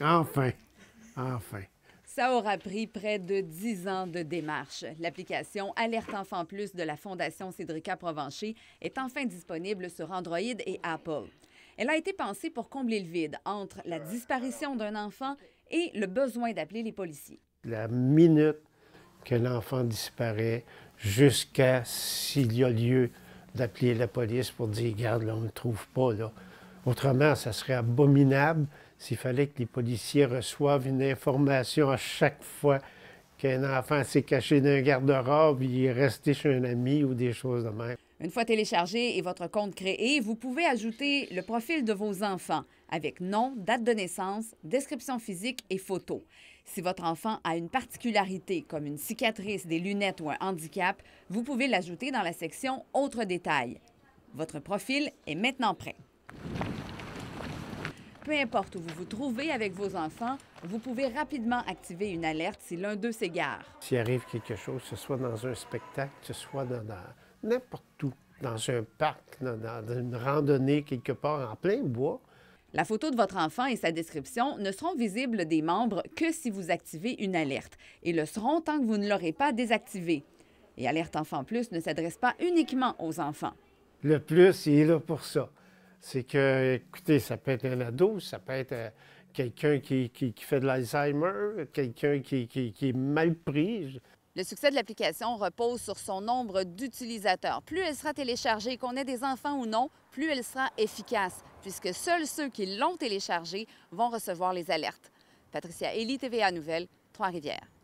Enfin, enfin. Ça aura pris près de 10 ans de démarche. L'application Alerte Enfant Plus de la Fondation Cédrica Provencher est enfin disponible sur Android et Apple. Elle a été pensée pour combler le vide entre la disparition d'un enfant et le besoin d'appeler les policiers. La minute que l'enfant disparaît jusqu'à s'il y a lieu d'appeler la police pour dire, regarde, là, on ne le trouve pas. Là. Autrement, ça serait abominable s'il fallait que les policiers reçoivent une information à chaque fois qu'un enfant s'est caché dans un garde-robe, il est resté chez un ami ou des choses de même. Une fois téléchargé et votre compte créé, vous pouvez ajouter le profil de vos enfants avec nom, date de naissance, description physique et photo. Si votre enfant a une particularité comme une cicatrice, des lunettes ou un handicap, vous pouvez l'ajouter dans la section Autres détails. Votre profil est maintenant prêt. Peu importe où vous vous trouvez avec vos enfants, vous pouvez rapidement activer une alerte si l'un d'eux s'égare. S'il arrive quelque chose, que ce soit dans un spectacle, que ce soit dans, n'importe où, dans un parc, dans, dans une randonnée quelque part en plein bois, la photo de votre enfant et sa description ne seront visibles des membres que si vous activez une alerte et le seront tant que vous ne l'aurez pas désactivé. Et Alerte Enfant Plus ne s'adresse pas uniquement aux enfants. Le plus, il est là pour ça c'est que, écoutez, ça peut être un ado, ça peut être euh, quelqu'un qui, fait de l'Alzheimer, quelqu'un qui, qui, est mal pris. Le succès de l'application repose sur son nombre d'utilisateurs. Plus elle sera téléchargée, qu'on ait des enfants ou non, plus elle sera efficace, puisque seuls ceux qui l'ont téléchargée vont recevoir les alertes. Patricia Elie, TVA Nouvelle, Trois-Rivières.